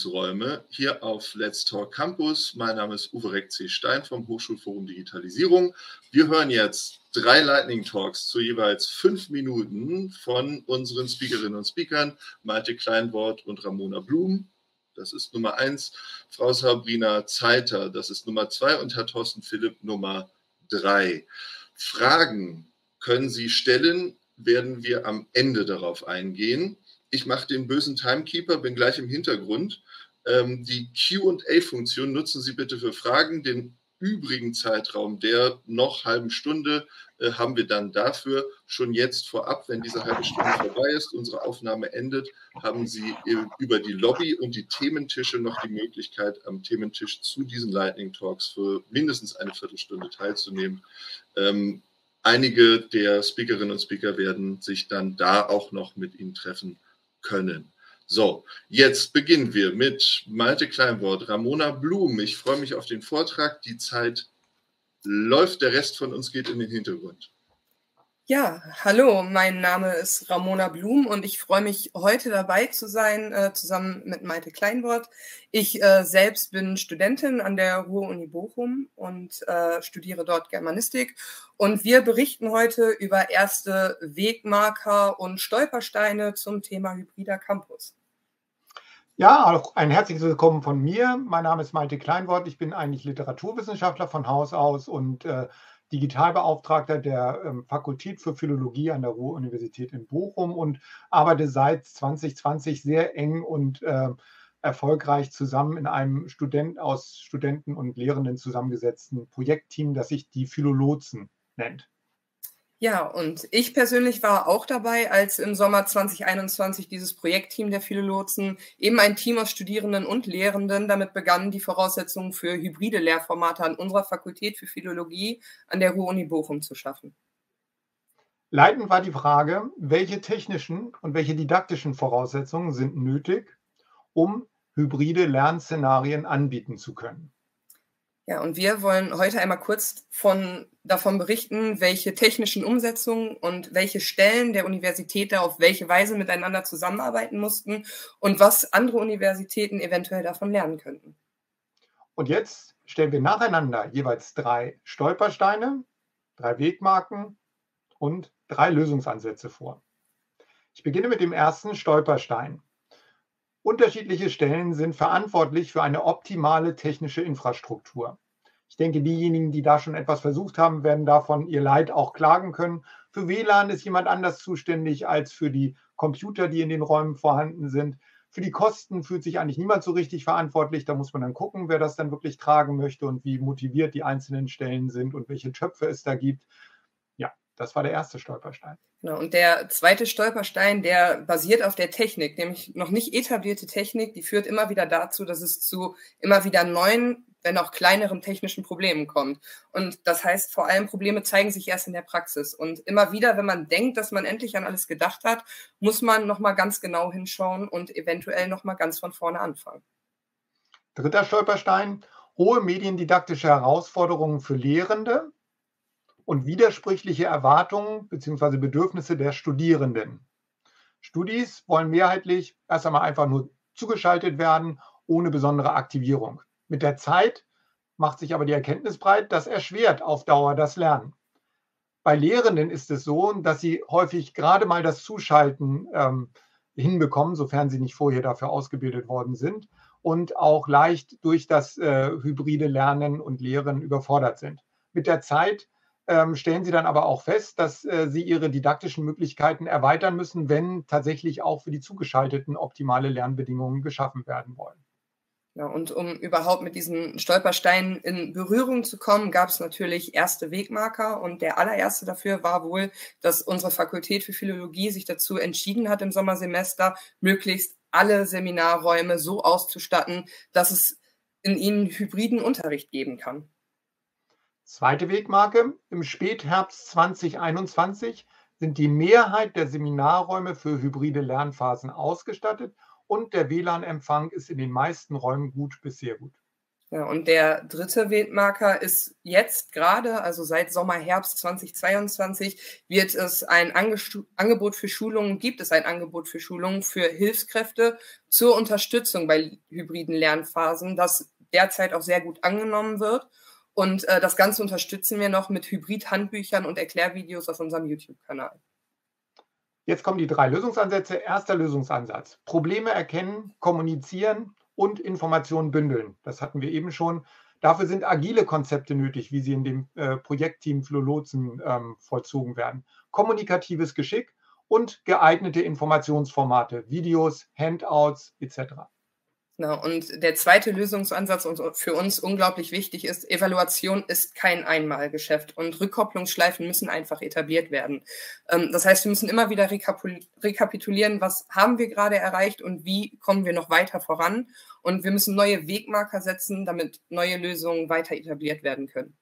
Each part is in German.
Bildungsräume hier auf Let's Talk Campus. Mein Name ist Uwe Reck C. Stein vom Hochschulforum Digitalisierung. Wir hören jetzt drei Lightning Talks zu jeweils fünf Minuten von unseren Speakerinnen und Speakern, Malte Kleinwort und Ramona Blum. Das ist Nummer eins. Frau Sabrina Zeiter, das ist Nummer zwei. Und Herr Thorsten Philipp, Nummer drei. Fragen können Sie stellen, werden wir am Ende darauf eingehen ich mache den bösen Timekeeper, bin gleich im Hintergrund. Ähm, die QA-Funktion nutzen Sie bitte für Fragen. Den übrigen Zeitraum der noch halben Stunde äh, haben wir dann dafür. Schon jetzt vorab, wenn diese halbe Stunde vorbei ist, unsere Aufnahme endet, haben Sie äh, über die Lobby und die Thementische noch die Möglichkeit, am Thementisch zu diesen Lightning Talks für mindestens eine Viertelstunde teilzunehmen. Ähm, einige der Speakerinnen und Speaker werden sich dann da auch noch mit Ihnen treffen können. So, jetzt beginnen wir mit Malte Kleinwort, Ramona Blum. Ich freue mich auf den Vortrag. Die Zeit läuft, der Rest von uns geht in den Hintergrund. Ja, hallo, mein Name ist Ramona Blum und ich freue mich, heute dabei zu sein, äh, zusammen mit Maite Kleinwort. Ich äh, selbst bin Studentin an der Ruhr-Uni Bochum und äh, studiere dort Germanistik. Und wir berichten heute über erste Wegmarker und Stolpersteine zum Thema hybrider Campus. Ja, auch ein herzliches Willkommen von mir. Mein Name ist Malte Kleinwort. Ich bin eigentlich Literaturwissenschaftler von Haus aus und äh, Digitalbeauftragter der ähm, Fakultät für Philologie an der Ruhr-Universität in Bochum und arbeite seit 2020 sehr eng und äh, erfolgreich zusammen in einem Student aus Studenten und Lehrenden zusammengesetzten Projektteam, das sich die Philolotsen nennt. Ja, und ich persönlich war auch dabei, als im Sommer 2021 dieses Projektteam der Philolotsen, eben ein Team aus Studierenden und Lehrenden, damit begann, die Voraussetzungen für hybride Lehrformate an unserer Fakultät für Philologie an der Ruhr-Uni Bochum zu schaffen. Leitend war die Frage, welche technischen und welche didaktischen Voraussetzungen sind nötig, um hybride Lernszenarien anbieten zu können. Ja, und wir wollen heute einmal kurz von, davon berichten, welche technischen Umsetzungen und welche Stellen der Universität da auf welche Weise miteinander zusammenarbeiten mussten und was andere Universitäten eventuell davon lernen könnten. Und jetzt stellen wir nacheinander jeweils drei Stolpersteine, drei Wegmarken und drei Lösungsansätze vor. Ich beginne mit dem ersten Stolperstein. Unterschiedliche Stellen sind verantwortlich für eine optimale technische Infrastruktur. Ich denke, diejenigen, die da schon etwas versucht haben, werden davon ihr Leid auch klagen können. Für WLAN ist jemand anders zuständig als für die Computer, die in den Räumen vorhanden sind. Für die Kosten fühlt sich eigentlich niemand so richtig verantwortlich. Da muss man dann gucken, wer das dann wirklich tragen möchte und wie motiviert die einzelnen Stellen sind und welche Töpfe es da gibt. Das war der erste Stolperstein. Genau. Und der zweite Stolperstein, der basiert auf der Technik, nämlich noch nicht etablierte Technik, die führt immer wieder dazu, dass es zu immer wieder neuen, wenn auch kleineren technischen Problemen kommt. Und das heißt, vor allem Probleme zeigen sich erst in der Praxis. Und immer wieder, wenn man denkt, dass man endlich an alles gedacht hat, muss man nochmal ganz genau hinschauen und eventuell nochmal ganz von vorne anfangen. Dritter Stolperstein, hohe mediendidaktische Herausforderungen für Lehrende und widersprüchliche Erwartungen bzw. Bedürfnisse der Studierenden. Studis wollen mehrheitlich erst einmal einfach nur zugeschaltet werden, ohne besondere Aktivierung. Mit der Zeit macht sich aber die Erkenntnis breit, das erschwert auf Dauer das Lernen. Bei Lehrenden ist es so, dass sie häufig gerade mal das Zuschalten ähm, hinbekommen, sofern sie nicht vorher dafür ausgebildet worden sind und auch leicht durch das äh, hybride Lernen und Lehren überfordert sind. Mit der Zeit ähm, stellen Sie dann aber auch fest, dass äh, Sie Ihre didaktischen Möglichkeiten erweitern müssen, wenn tatsächlich auch für die Zugeschalteten optimale Lernbedingungen geschaffen werden wollen. Ja, und um überhaupt mit diesen Stolpersteinen in Berührung zu kommen, gab es natürlich erste Wegmarker. Und der allererste dafür war wohl, dass unsere Fakultät für Philologie sich dazu entschieden hat, im Sommersemester möglichst alle Seminarräume so auszustatten, dass es in ihnen hybriden Unterricht geben kann. Zweite Wegmarke, im Spätherbst 2021 sind die Mehrheit der Seminarräume für hybride Lernphasen ausgestattet und der WLAN-Empfang ist in den meisten Räumen gut bis sehr gut. Ja, und der dritte Wegmarker ist jetzt gerade, also seit Sommer, Herbst 2022, wird es ein Angestu Angebot für Schulungen, gibt es ein Angebot für Schulungen für Hilfskräfte zur Unterstützung bei hybriden Lernphasen, das derzeit auch sehr gut angenommen wird. Und äh, das Ganze unterstützen wir noch mit Hybrid-Handbüchern und Erklärvideos auf unserem YouTube-Kanal. Jetzt kommen die drei Lösungsansätze. Erster Lösungsansatz. Probleme erkennen, kommunizieren und Informationen bündeln. Das hatten wir eben schon. Dafür sind agile Konzepte nötig, wie sie in dem äh, Projektteam Philolotsen ähm, vollzogen werden. Kommunikatives Geschick und geeignete Informationsformate, Videos, Handouts etc. Genau. Und der zweite Lösungsansatz und für uns unglaublich wichtig ist, Evaluation ist kein Einmalgeschäft und Rückkopplungsschleifen müssen einfach etabliert werden. Ähm, das heißt, wir müssen immer wieder rekapitulieren, was haben wir gerade erreicht und wie kommen wir noch weiter voran. Und wir müssen neue Wegmarker setzen, damit neue Lösungen weiter etabliert werden können.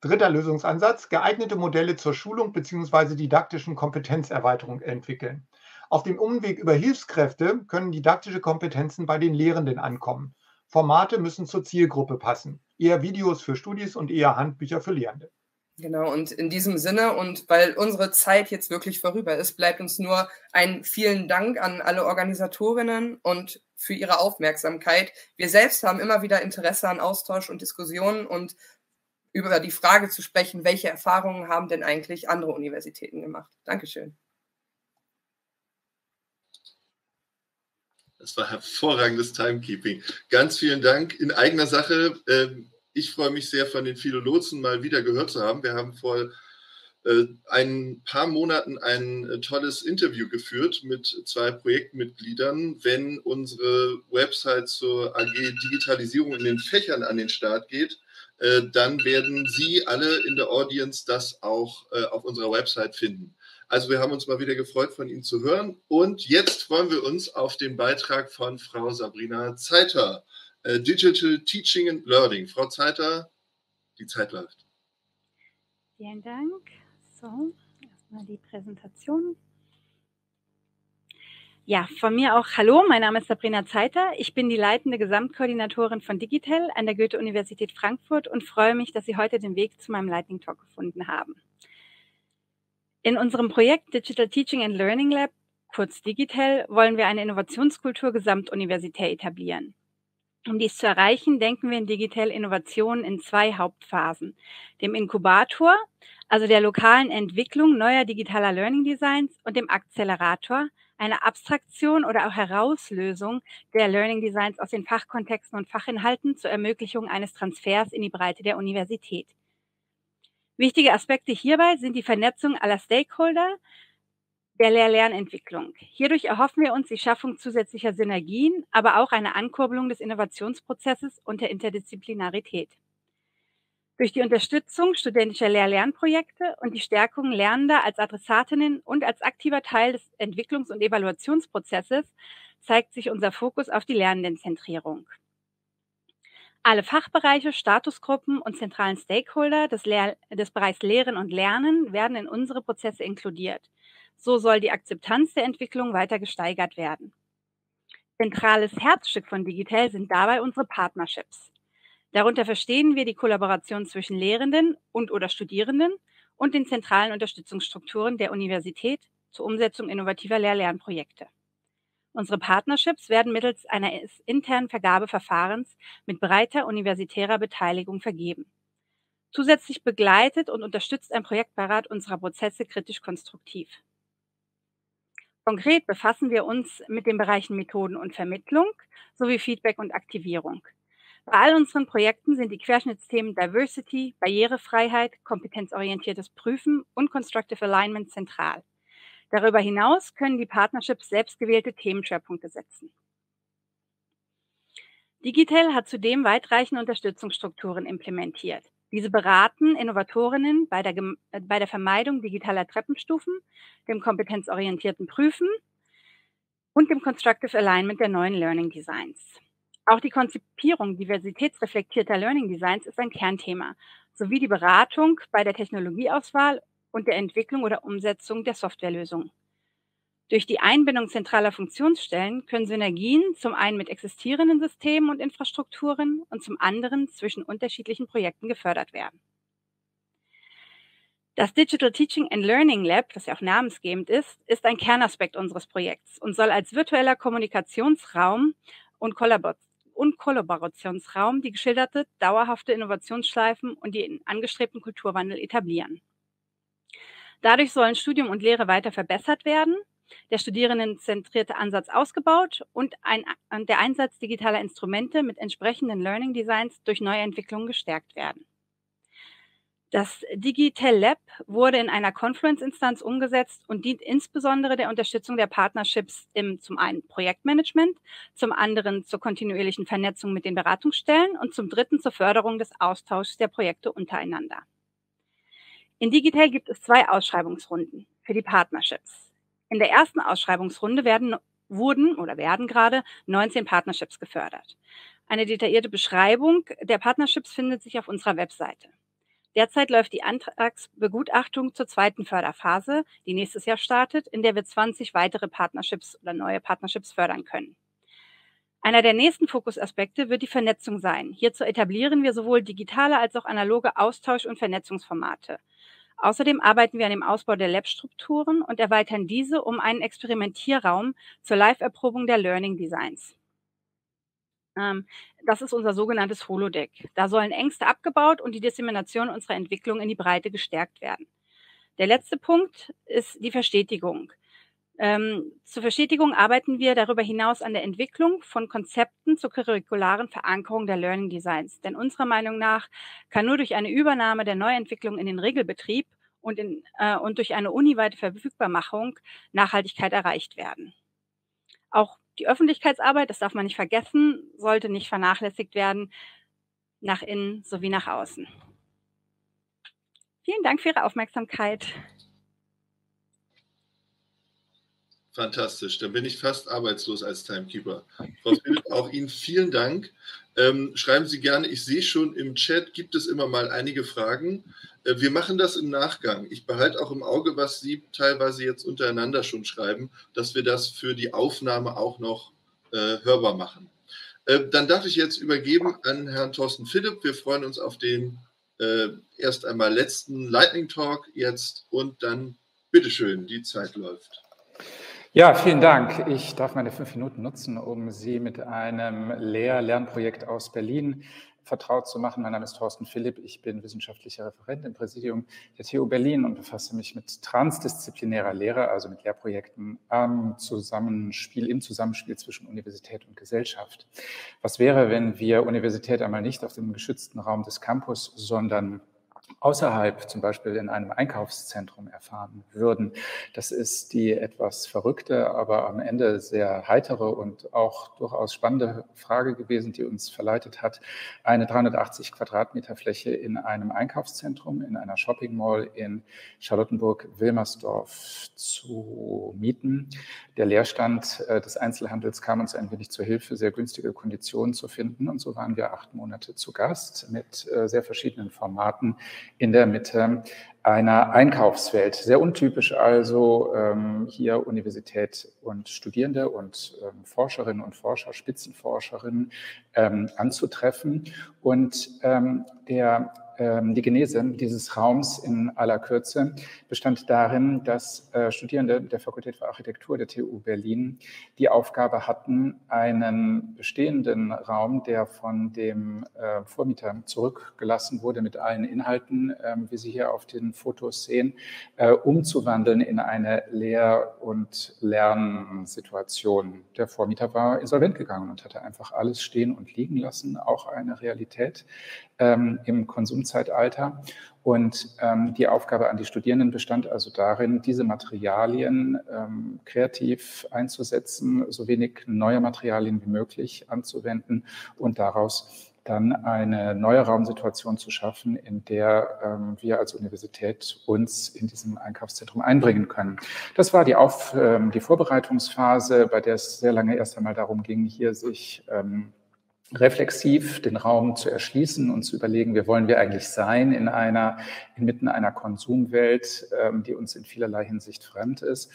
Dritter Lösungsansatz, geeignete Modelle zur Schulung bzw. didaktischen Kompetenzerweiterung entwickeln. Auf dem Umweg über Hilfskräfte können didaktische Kompetenzen bei den Lehrenden ankommen. Formate müssen zur Zielgruppe passen. Eher Videos für Studis und eher Handbücher für Lehrende. Genau, und in diesem Sinne und weil unsere Zeit jetzt wirklich vorüber ist, bleibt uns nur ein vielen Dank an alle Organisatorinnen und für ihre Aufmerksamkeit. Wir selbst haben immer wieder Interesse an Austausch und Diskussionen und über die Frage zu sprechen, welche Erfahrungen haben denn eigentlich andere Universitäten gemacht. Dankeschön. Das war hervorragendes Timekeeping. Ganz vielen Dank in eigener Sache. Ähm, ich freue mich sehr, von den Philolotsen mal wieder gehört zu haben. Wir haben vor äh, ein paar Monaten ein äh, tolles Interview geführt mit zwei Projektmitgliedern. Wenn unsere Website zur AG Digitalisierung in den Fächern an den Start geht, äh, dann werden Sie alle in der Audience das auch auf unserer Website finden. Also wir haben uns mal wieder gefreut, von Ihnen zu hören. Und jetzt freuen wir uns auf den Beitrag von Frau Sabrina Zeiter, äh, Digital Teaching and Learning. Frau Zeiter, die Zeit läuft. Vielen Dank. So, erstmal die Präsentation. Ja, von mir auch Hallo, mein Name ist Sabrina Zeiter. Ich bin die leitende Gesamtkoordinatorin von Digital an der Goethe-Universität Frankfurt und freue mich, dass Sie heute den Weg zu meinem Lightning Talk gefunden haben. In unserem Projekt Digital Teaching and Learning Lab, kurz Digital, wollen wir eine Innovationskultur gesamtuniversitär etablieren. Um dies zu erreichen, denken wir in Digital Innovationen in zwei Hauptphasen. Dem Inkubator, also der lokalen Entwicklung neuer digitaler Learning Designs und dem Akzelerator, eine Abstraktion oder auch Herauslösung der Learning Designs aus den Fachkontexten und Fachinhalten zur Ermöglichung eines Transfers in die Breite der Universität. Wichtige Aspekte hierbei sind die Vernetzung aller Stakeholder der Lehr-Lernentwicklung. Hierdurch erhoffen wir uns die Schaffung zusätzlicher Synergien, aber auch eine Ankurbelung des Innovationsprozesses und der Interdisziplinarität. Durch die Unterstützung studentischer Lehr-Lernprojekte und die Stärkung Lernender als Adressatinnen und als aktiver Teil des Entwicklungs- und Evaluationsprozesses zeigt sich unser Fokus auf die Lernendenzentrierung. Alle Fachbereiche, Statusgruppen und zentralen Stakeholder des, Lehr des Bereichs Lehren und Lernen werden in unsere Prozesse inkludiert. So soll die Akzeptanz der Entwicklung weiter gesteigert werden. Zentrales Herzstück von Digital sind dabei unsere Partnerships. Darunter verstehen wir die Kollaboration zwischen Lehrenden und oder Studierenden und den zentralen Unterstützungsstrukturen der Universität zur Umsetzung innovativer Lehr-Lernprojekte. Unsere Partnerships werden mittels eines internen Vergabeverfahrens mit breiter universitärer Beteiligung vergeben. Zusätzlich begleitet und unterstützt ein Projektbeirat unserer Prozesse kritisch konstruktiv. Konkret befassen wir uns mit den Bereichen Methoden und Vermittlung sowie Feedback und Aktivierung. Bei all unseren Projekten sind die Querschnittsthemen Diversity, Barrierefreiheit, kompetenzorientiertes Prüfen und Constructive Alignment zentral. Darüber hinaus können die Partnerships selbstgewählte Themenschwerpunkte setzen. Digital hat zudem weitreichende Unterstützungsstrukturen implementiert. Diese beraten Innovatorinnen bei der, äh, bei der Vermeidung digitaler Treppenstufen, dem kompetenzorientierten Prüfen und dem Constructive Alignment der neuen Learning Designs. Auch die Konzipierung diversitätsreflektierter Learning Designs ist ein Kernthema, sowie die Beratung bei der Technologieauswahl und der Entwicklung oder Umsetzung der Softwarelösung. Durch die Einbindung zentraler Funktionsstellen können Synergien zum einen mit existierenden Systemen und Infrastrukturen und zum anderen zwischen unterschiedlichen Projekten gefördert werden. Das Digital Teaching and Learning Lab, das ja auch namensgebend ist, ist ein Kernaspekt unseres Projekts und soll als virtueller Kommunikationsraum und, Kollabor und Kollaborationsraum die geschilderte dauerhafte Innovationsschleifen und den angestrebten Kulturwandel etablieren. Dadurch sollen Studium und Lehre weiter verbessert werden der studierendenzentrierte Ansatz ausgebaut und ein, der Einsatz digitaler Instrumente mit entsprechenden Learning Designs durch Neuentwicklungen gestärkt werden. Das Digital Lab wurde in einer Confluence-Instanz umgesetzt und dient insbesondere der Unterstützung der Partnerships im zum einen Projektmanagement, zum anderen zur kontinuierlichen Vernetzung mit den Beratungsstellen und zum dritten zur Förderung des Austauschs der Projekte untereinander. In Digital gibt es zwei Ausschreibungsrunden für die Partnerships. In der ersten Ausschreibungsrunde werden, wurden oder werden gerade 19 Partnerships gefördert. Eine detaillierte Beschreibung der Partnerships findet sich auf unserer Webseite. Derzeit läuft die Antragsbegutachtung zur zweiten Förderphase, die nächstes Jahr startet, in der wir 20 weitere Partnerships oder neue Partnerships fördern können. Einer der nächsten Fokusaspekte wird die Vernetzung sein. Hierzu etablieren wir sowohl digitale als auch analoge Austausch- und Vernetzungsformate. Außerdem arbeiten wir an dem Ausbau der Lab-Strukturen und erweitern diese um einen Experimentierraum zur Live-Erprobung der Learning Designs. Ähm, das ist unser sogenanntes Holodeck. Da sollen Ängste abgebaut und die Dissemination unserer Entwicklung in die Breite gestärkt werden. Der letzte Punkt ist die Verstetigung. Ähm, zur Verstetigung arbeiten wir darüber hinaus an der Entwicklung von Konzepten zur curricularen Verankerung der Learning Designs. Denn unserer Meinung nach kann nur durch eine Übernahme der Neuentwicklung in den Regelbetrieb und, in, äh, und durch eine uniweite Verfügbarmachung Nachhaltigkeit erreicht werden. Auch die Öffentlichkeitsarbeit, das darf man nicht vergessen, sollte nicht vernachlässigt werden, nach innen sowie nach außen. Vielen Dank für Ihre Aufmerksamkeit. Fantastisch, dann bin ich fast arbeitslos als Timekeeper. Frau Philipp, auch Ihnen vielen Dank. Ähm, schreiben Sie gerne, ich sehe schon im Chat, gibt es immer mal einige Fragen. Äh, wir machen das im Nachgang. Ich behalte auch im Auge, was Sie teilweise jetzt untereinander schon schreiben, dass wir das für die Aufnahme auch noch äh, hörbar machen. Äh, dann darf ich jetzt übergeben an Herrn Thorsten Philipp. Wir freuen uns auf den äh, erst einmal letzten Lightning Talk jetzt und dann bitteschön, die Zeit läuft. Ja, vielen Dank. Ich darf meine fünf Minuten nutzen, um Sie mit einem Lehr-Lernprojekt aus Berlin vertraut zu machen. Mein Name ist Thorsten Philipp. Ich bin wissenschaftlicher Referent im Präsidium der TU Berlin und befasse mich mit transdisziplinärer Lehre, also mit Lehrprojekten am Zusammenspiel, im Zusammenspiel zwischen Universität und Gesellschaft. Was wäre, wenn wir Universität einmal nicht auf dem geschützten Raum des Campus, sondern außerhalb, zum Beispiel in einem Einkaufszentrum erfahren würden. Das ist die etwas verrückte, aber am Ende sehr heitere und auch durchaus spannende Frage gewesen, die uns verleitet hat, eine 380 Quadratmeter Fläche in einem Einkaufszentrum, in einer Shopping Mall in Charlottenburg-Wilmersdorf zu mieten. Der Leerstand äh, des Einzelhandels kam uns ein wenig zur Hilfe, sehr günstige Konditionen zu finden. Und so waren wir acht Monate zu Gast mit äh, sehr verschiedenen Formaten in der Mitte einer Einkaufswelt. Sehr untypisch also ähm, hier Universität und Studierende und ähm, Forscherinnen und Forscher, Spitzenforscherinnen ähm, anzutreffen. Und ähm, der ähm, die Genese dieses Raums in aller Kürze bestand darin, dass äh, Studierende der Fakultät für Architektur der TU Berlin die Aufgabe hatten, einen bestehenden Raum, der von dem äh, Vormieter zurückgelassen wurde mit allen Inhalten, ähm, wie Sie hier auf den Fotos sehen, äh, umzuwandeln in eine Lehr- und Lernsituation. Der Vormieter war insolvent gegangen und hatte einfach alles stehen und liegen lassen, auch eine Realität ähm, im Konsumzeitalter. Und ähm, die Aufgabe an die Studierenden bestand also darin, diese Materialien ähm, kreativ einzusetzen, so wenig neue Materialien wie möglich anzuwenden und daraus dann eine neue Raumsituation zu schaffen, in der ähm, wir als Universität uns in diesem Einkaufszentrum einbringen können. Das war die, Auf, ähm, die Vorbereitungsphase, bei der es sehr lange erst einmal darum ging, hier sich ähm, reflexiv den Raum zu erschließen und zu überlegen, wie wollen wir eigentlich sein in einer, inmitten einer Konsumwelt, ähm, die uns in vielerlei Hinsicht fremd ist.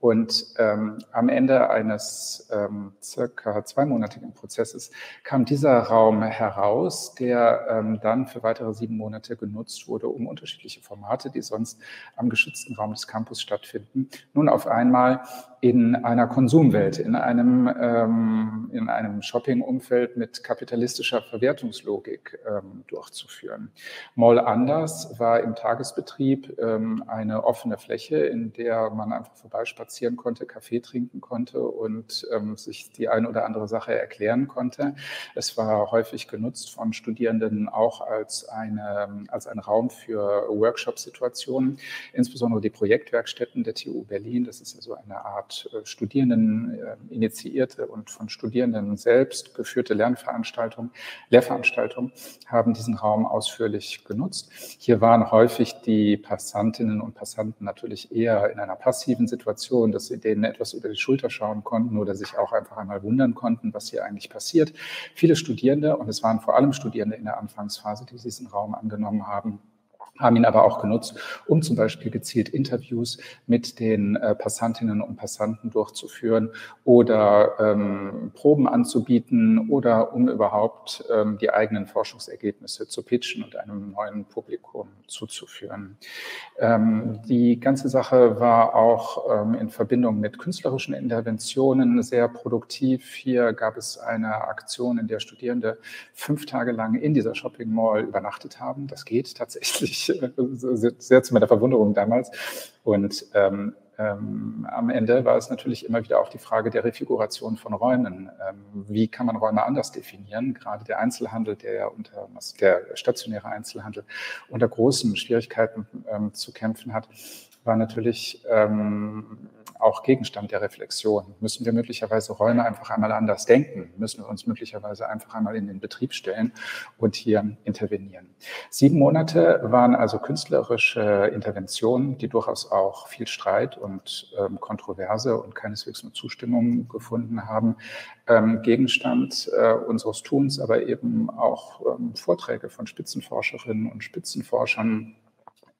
Und ähm, am Ende eines ähm, circa zweimonatigen Prozesses kam dieser Raum heraus, der ähm, dann für weitere sieben Monate genutzt wurde, um unterschiedliche Formate, die sonst am geschützten Raum des Campus stattfinden, nun auf einmal in einer Konsumwelt, in einem, ähm, in einem Shopping-Umfeld mit kapitalistischer Verwertungslogik ähm, durchzuführen. Mall Anders war im Tagesbetrieb ähm, eine offene Fläche, in der man einfach vorbeispazieren konnte, Kaffee trinken konnte und ähm, sich die eine oder andere Sache erklären konnte. Es war häufig genutzt von Studierenden auch als, eine, als ein Raum für Workshop-Situationen, insbesondere die Projektwerkstätten der TU Berlin. Das ist ja so eine Art äh, Studierenden äh, initiierte und von Studierenden selbst geführte Lernveranstaltungen, Lehrveranstaltungen haben diesen Raum ausführlich genutzt. Hier waren häufig die Passantinnen und Passanten natürlich eher in einer passiven Situation, dass sie denen etwas über die Schulter schauen konnten oder sich auch einfach einmal wundern konnten, was hier eigentlich passiert. Viele Studierende, und es waren vor allem Studierende in der Anfangsphase, die diesen Raum angenommen haben, haben ihn aber auch genutzt, um zum Beispiel gezielt Interviews mit den äh, Passantinnen und Passanten durchzuführen oder ähm, Proben anzubieten oder um überhaupt ähm, die eigenen Forschungsergebnisse zu pitchen und einem neuen Publikum zuzuführen. Ähm, die ganze Sache war auch ähm, in Verbindung mit künstlerischen Interventionen sehr produktiv. Hier gab es eine Aktion, in der Studierende fünf Tage lang in dieser Shopping Mall übernachtet haben. Das geht tatsächlich sehr zu meiner Verwunderung damals. Und ähm, ähm, am Ende war es natürlich immer wieder auch die Frage der Refiguration von Räumen. Ähm, wie kann man Räume anders definieren? Gerade der Einzelhandel, der ja unter, der stationäre Einzelhandel unter großen Schwierigkeiten ähm, zu kämpfen hat, war natürlich ähm, auch Gegenstand der Reflexion. Müssen wir möglicherweise Räume einfach einmal anders denken? Müssen wir uns möglicherweise einfach einmal in den Betrieb stellen und hier intervenieren? Sieben Monate waren also künstlerische Interventionen, die durchaus auch viel Streit und ähm, Kontroverse und keineswegs nur Zustimmung gefunden haben. Ähm, Gegenstand äh, unseres Tuns, aber eben auch ähm, Vorträge von Spitzenforscherinnen und Spitzenforschern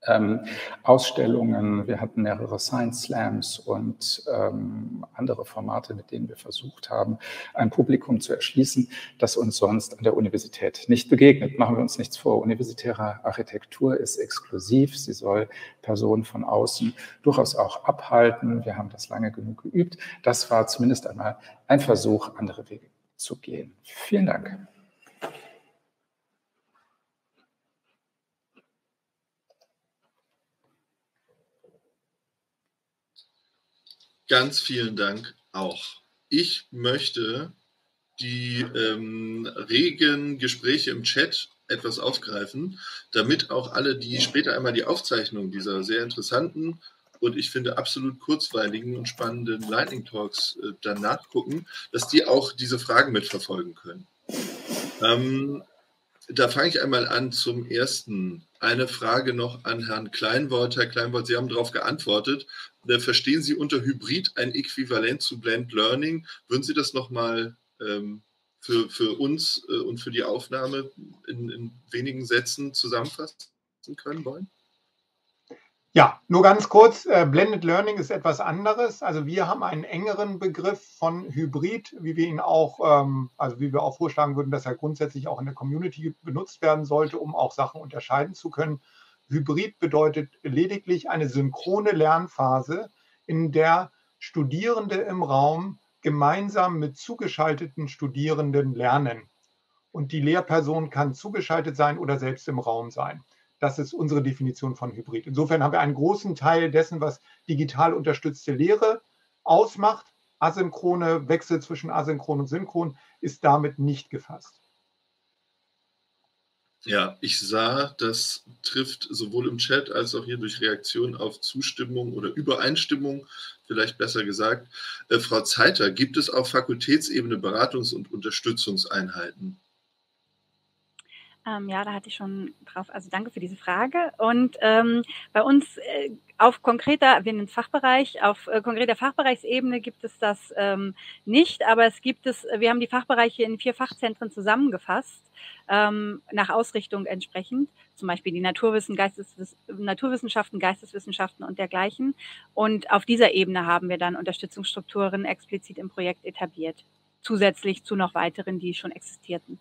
ähm, Ausstellungen, wir hatten mehrere Science Slams und ähm, andere Formate, mit denen wir versucht haben, ein Publikum zu erschließen, das uns sonst an der Universität nicht begegnet. Machen wir uns nichts vor. Universitäre Architektur ist exklusiv. Sie soll Personen von außen durchaus auch abhalten. Wir haben das lange genug geübt. Das war zumindest einmal ein Versuch, andere Wege zu gehen. Vielen Dank. Ganz vielen Dank auch. Ich möchte die ähm, regen Gespräche im Chat etwas aufgreifen, damit auch alle, die später einmal die Aufzeichnung dieser sehr interessanten und ich finde absolut kurzweiligen und spannenden Lightning Talks äh, dann nachgucken, dass die auch diese Fragen mitverfolgen können. Ähm, da fange ich einmal an zum ersten. Eine Frage noch an Herrn Kleinwort. Herr Kleinwort, Sie haben darauf geantwortet. Verstehen Sie unter Hybrid ein Äquivalent zu Blend Learning? Würden Sie das nochmal ähm, für, für uns äh, und für die Aufnahme in, in wenigen Sätzen zusammenfassen können wollen? Ja, nur ganz kurz, äh, Blended Learning ist etwas anderes. Also wir haben einen engeren Begriff von Hybrid, wie wir ihn auch, ähm, also wie wir auch vorschlagen würden, dass er grundsätzlich auch in der Community benutzt werden sollte, um auch Sachen unterscheiden zu können. Hybrid bedeutet lediglich eine synchrone Lernphase, in der Studierende im Raum gemeinsam mit zugeschalteten Studierenden lernen. Und die Lehrperson kann zugeschaltet sein oder selbst im Raum sein. Das ist unsere Definition von Hybrid. Insofern haben wir einen großen Teil dessen, was digital unterstützte Lehre ausmacht. Asynchrone Wechsel zwischen asynchron und synchron ist damit nicht gefasst. Ja, ich sah, das trifft sowohl im Chat als auch hier durch Reaktion auf Zustimmung oder Übereinstimmung, vielleicht besser gesagt. Äh, Frau Zeiter, gibt es auf Fakultätsebene Beratungs- und Unterstützungseinheiten? Ähm, ja, da hatte ich schon drauf, also danke für diese Frage. Und ähm, bei uns äh, auf konkreter, wir nennen Fachbereich, auf äh, konkreter Fachbereichsebene gibt es das ähm, nicht, aber es gibt es, wir haben die Fachbereiche in vier Fachzentren zusammengefasst, ähm, nach Ausrichtung entsprechend, zum Beispiel die Naturwissen, Geisteswiss Naturwissenschaften, Geisteswissenschaften und dergleichen. Und auf dieser Ebene haben wir dann Unterstützungsstrukturen explizit im Projekt etabliert, zusätzlich zu noch weiteren, die schon existierten.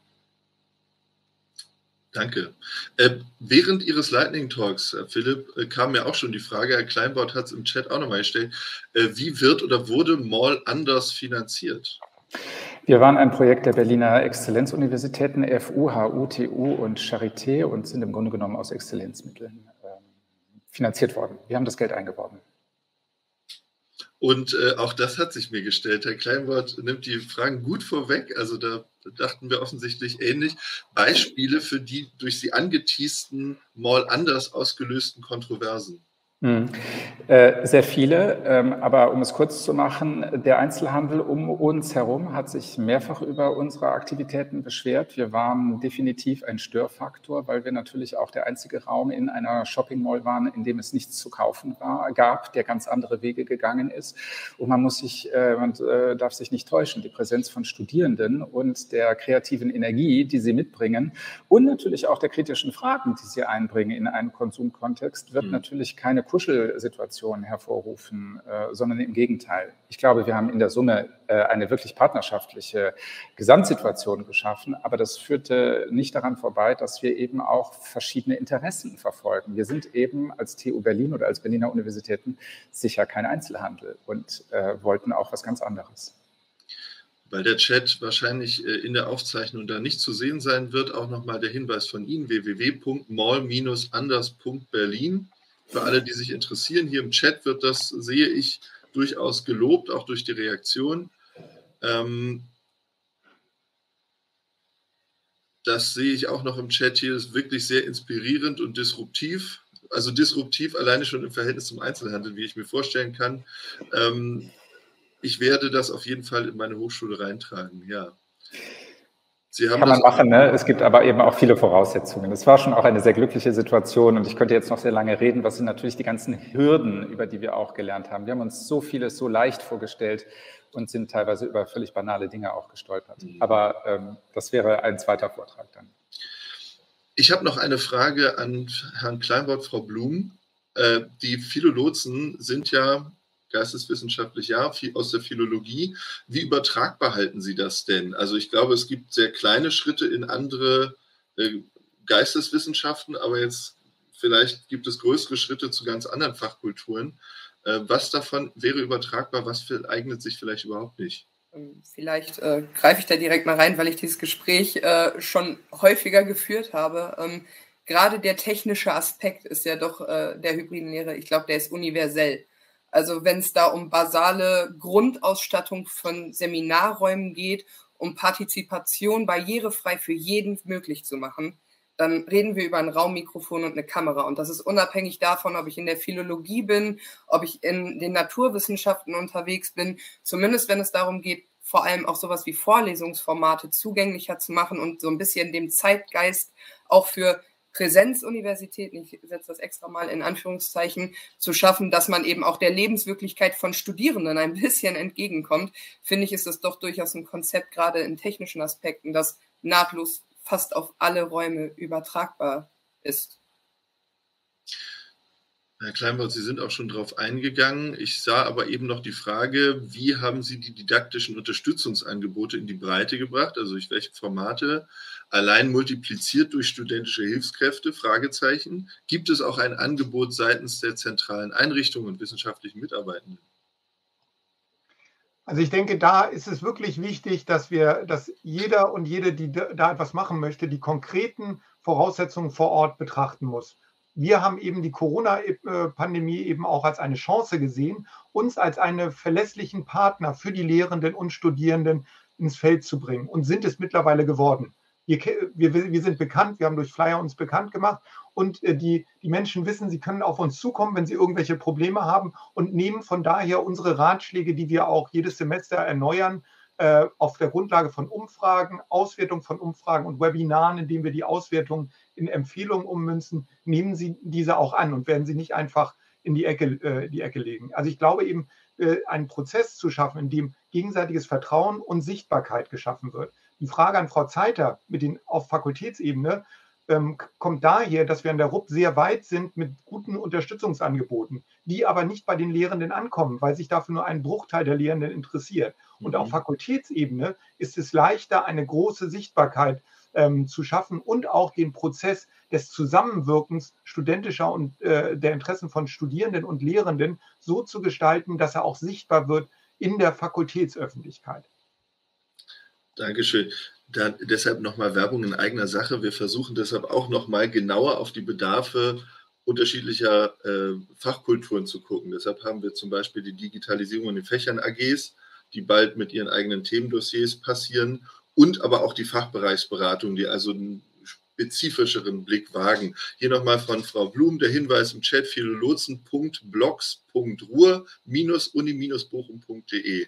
Danke. Äh, während Ihres Lightning Talks, Herr Philipp, äh, kam mir auch schon die Frage, Herr Kleinbord hat es im Chat auch nochmal gestellt, äh, wie wird oder wurde Mall anders finanziert? Wir waren ein Projekt der Berliner Exzellenzuniversitäten FU, HU, TU und Charité und sind im Grunde genommen aus Exzellenzmitteln ähm, finanziert worden. Wir haben das Geld eingeworben. Und äh, auch das hat sich mir gestellt. Herr Kleinwort nimmt die Fragen gut vorweg. Also da dachten wir offensichtlich ähnlich. Beispiele für die durch Sie angeteasten, mal anders ausgelösten Kontroversen. Hm. Äh, sehr viele, ähm, aber um es kurz zu machen, der Einzelhandel um uns herum hat sich mehrfach über unsere Aktivitäten beschwert. Wir waren definitiv ein Störfaktor, weil wir natürlich auch der einzige Raum in einer Shopping Mall waren, in dem es nichts zu kaufen war, gab, der ganz andere Wege gegangen ist. Und man muss sich, äh, man äh, darf sich nicht täuschen, die Präsenz von Studierenden und der kreativen Energie, die sie mitbringen und natürlich auch der kritischen Fragen, die sie einbringen in einen Konsumkontext, wird mhm. natürlich keine Kuschelsituation hervorrufen, äh, sondern im Gegenteil. Ich glaube, wir haben in der Summe äh, eine wirklich partnerschaftliche Gesamtsituation geschaffen, aber das führte nicht daran vorbei, dass wir eben auch verschiedene Interessen verfolgen. Wir sind eben als TU Berlin oder als Berliner Universitäten sicher kein Einzelhandel und äh, wollten auch was ganz anderes weil der Chat wahrscheinlich in der Aufzeichnung da nicht zu sehen sein wird, auch nochmal der Hinweis von Ihnen, www.mall-anders.berlin. Für alle, die sich interessieren, hier im Chat wird das, sehe ich, durchaus gelobt, auch durch die Reaktion. Ähm, das sehe ich auch noch im Chat hier, ist wirklich sehr inspirierend und disruptiv. Also disruptiv alleine schon im Verhältnis zum Einzelhandel, wie ich mir vorstellen kann. Ähm, ich werde das auf jeden Fall in meine Hochschule reintragen, ja. Kann man machen, ne? Es gibt aber eben auch viele Voraussetzungen. Es war schon auch eine sehr glückliche Situation und ich könnte jetzt noch sehr lange reden. Was sind natürlich die ganzen Hürden, über die wir auch gelernt haben? Wir haben uns so vieles so leicht vorgestellt und sind teilweise über völlig banale Dinge auch gestolpert. Mhm. Aber ähm, das wäre ein zweiter Vortrag dann. Ich habe noch eine Frage an Herrn Kleinwort, Frau Blum. Äh, die Philolotsen sind ja geisteswissenschaftlich ja, aus der Philologie. Wie übertragbar halten Sie das denn? Also ich glaube, es gibt sehr kleine Schritte in andere äh, Geisteswissenschaften, aber jetzt vielleicht gibt es größere Schritte zu ganz anderen Fachkulturen. Äh, was davon wäre übertragbar, was eignet sich vielleicht überhaupt nicht? Ähm, vielleicht äh, greife ich da direkt mal rein, weil ich dieses Gespräch äh, schon häufiger geführt habe. Ähm, gerade der technische Aspekt ist ja doch äh, der hybriden Lehre, ich glaube, der ist universell. Also wenn es da um basale Grundausstattung von Seminarräumen geht, um Partizipation barrierefrei für jeden möglich zu machen, dann reden wir über ein Raummikrofon und eine Kamera. Und das ist unabhängig davon, ob ich in der Philologie bin, ob ich in den Naturwissenschaften unterwegs bin. Zumindest wenn es darum geht, vor allem auch sowas wie Vorlesungsformate zugänglicher zu machen und so ein bisschen dem Zeitgeist auch für Präsenzuniversitäten, ich setze das extra mal in Anführungszeichen, zu schaffen, dass man eben auch der Lebenswirklichkeit von Studierenden ein bisschen entgegenkommt, finde ich, ist das doch durchaus ein Konzept, gerade in technischen Aspekten, das nahtlos fast auf alle Räume übertragbar ist. Herr Kleinwort, Sie sind auch schon darauf eingegangen. Ich sah aber eben noch die Frage, wie haben Sie die didaktischen Unterstützungsangebote in die Breite gebracht? Also durch welche Formate? Allein multipliziert durch studentische Hilfskräfte? Fragezeichen. Gibt es auch ein Angebot seitens der zentralen Einrichtungen und wissenschaftlichen Mitarbeitenden? Also ich denke, da ist es wirklich wichtig, dass wir, dass jeder und jede, die da etwas machen möchte, die konkreten Voraussetzungen vor Ort betrachten muss wir haben eben die Corona-Pandemie eben auch als eine Chance gesehen, uns als einen verlässlichen Partner für die Lehrenden und Studierenden ins Feld zu bringen und sind es mittlerweile geworden. Wir, wir, wir sind bekannt, wir haben durch Flyer uns bekannt gemacht und äh, die, die Menschen wissen, sie können auf uns zukommen, wenn sie irgendwelche Probleme haben und nehmen von daher unsere Ratschläge, die wir auch jedes Semester erneuern, äh, auf der Grundlage von Umfragen, Auswertung von Umfragen und Webinaren, indem wir die Auswertung in Empfehlungen ummünzen, nehmen Sie diese auch an und werden Sie nicht einfach in die Ecke, äh, die Ecke legen. Also ich glaube eben, äh, einen Prozess zu schaffen, in dem gegenseitiges Vertrauen und Sichtbarkeit geschaffen wird. Die Frage an Frau Zeiter mit den auf Fakultätsebene ähm, kommt daher, dass wir an der RUP sehr weit sind mit guten Unterstützungsangeboten, die aber nicht bei den Lehrenden ankommen, weil sich dafür nur ein Bruchteil der Lehrenden interessiert. Und mhm. auf Fakultätsebene ist es leichter, eine große Sichtbarkeit ähm, zu schaffen und auch den Prozess des Zusammenwirkens studentischer und äh, der Interessen von Studierenden und Lehrenden so zu gestalten, dass er auch sichtbar wird in der Fakultätsöffentlichkeit. Dankeschön. Da, deshalb nochmal Werbung in eigener Sache. Wir versuchen deshalb auch nochmal genauer auf die Bedarfe unterschiedlicher äh, Fachkulturen zu gucken. Deshalb haben wir zum Beispiel die Digitalisierung in den Fächern AGs, die bald mit ihren eigenen Themendossiers passieren und aber auch die Fachbereichsberatung, die also einen spezifischeren Blick wagen. Hier nochmal von Frau Blum der Hinweis im Chat philolotsen.blogs.ruhr-uni-bochum.de.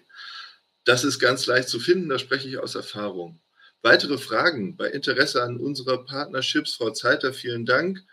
Das ist ganz leicht zu finden, da spreche ich aus Erfahrung. Weitere Fragen bei Interesse an unserer Partnerships, Frau Zeiter, vielen Dank.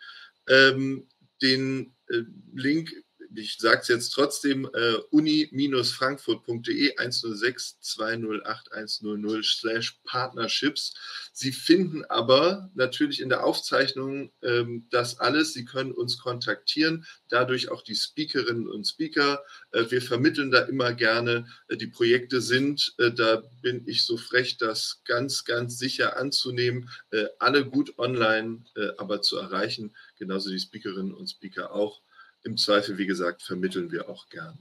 Ähm, den äh, Link ich sage es jetzt trotzdem, äh, uni-frankfurt.de 106-208-100 slash Partnerships. Sie finden aber natürlich in der Aufzeichnung ähm, das alles. Sie können uns kontaktieren, dadurch auch die Speakerinnen und Speaker. Äh, wir vermitteln da immer gerne. Äh, die Projekte sind, äh, da bin ich so frech, das ganz, ganz sicher anzunehmen, äh, alle gut online, äh, aber zu erreichen. Genauso die Speakerinnen und Speaker auch. Im Zweifel, wie gesagt, vermitteln wir auch gern.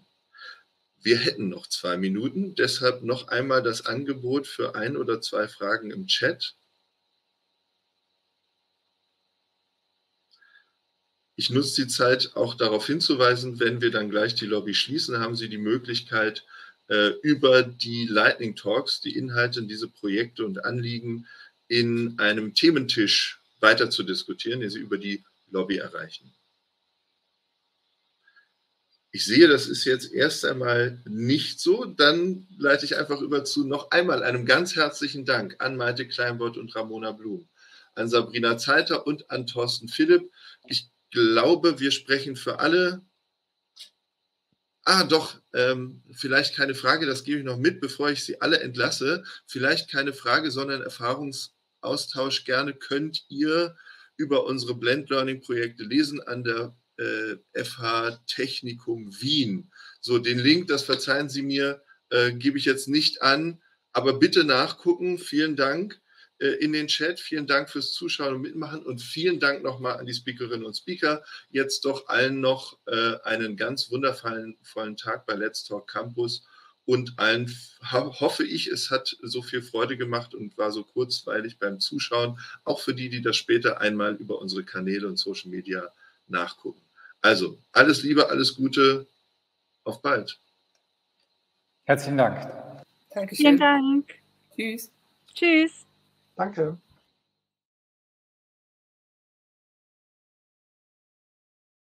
Wir hätten noch zwei Minuten, deshalb noch einmal das Angebot für ein oder zwei Fragen im Chat. Ich nutze die Zeit auch darauf hinzuweisen, wenn wir dann gleich die Lobby schließen, haben Sie die Möglichkeit, äh, über die Lightning Talks die Inhalte in diese Projekte und Anliegen in einem Thementisch weiter zu diskutieren, den Sie über die Lobby erreichen. Ich sehe, das ist jetzt erst einmal nicht so. Dann leite ich einfach über zu noch einmal einem ganz herzlichen Dank an Malte Kleinbott und Ramona Blum, an Sabrina Zeiter und an Thorsten Philipp. Ich glaube, wir sprechen für alle. Ah, doch, ähm, vielleicht keine Frage, das gebe ich noch mit, bevor ich Sie alle entlasse. Vielleicht keine Frage, sondern Erfahrungsaustausch. Gerne könnt ihr über unsere Blend Learning Projekte lesen an der FH Technikum Wien. So, den Link, das verzeihen Sie mir, äh, gebe ich jetzt nicht an, aber bitte nachgucken. Vielen Dank äh, in den Chat. Vielen Dank fürs Zuschauen und Mitmachen und vielen Dank nochmal an die Speakerinnen und Speaker. Jetzt doch allen noch äh, einen ganz wundervollen vollen Tag bei Let's Talk Campus und allen hoffe ich, es hat so viel Freude gemacht und war so kurzweilig beim Zuschauen, auch für die, die das später einmal über unsere Kanäle und Social Media nachgucken. Also, alles Liebe, alles Gute. Auf bald. Herzlichen Dank. Dankeschön. Vielen Dank. Tschüss. Tschüss. Danke.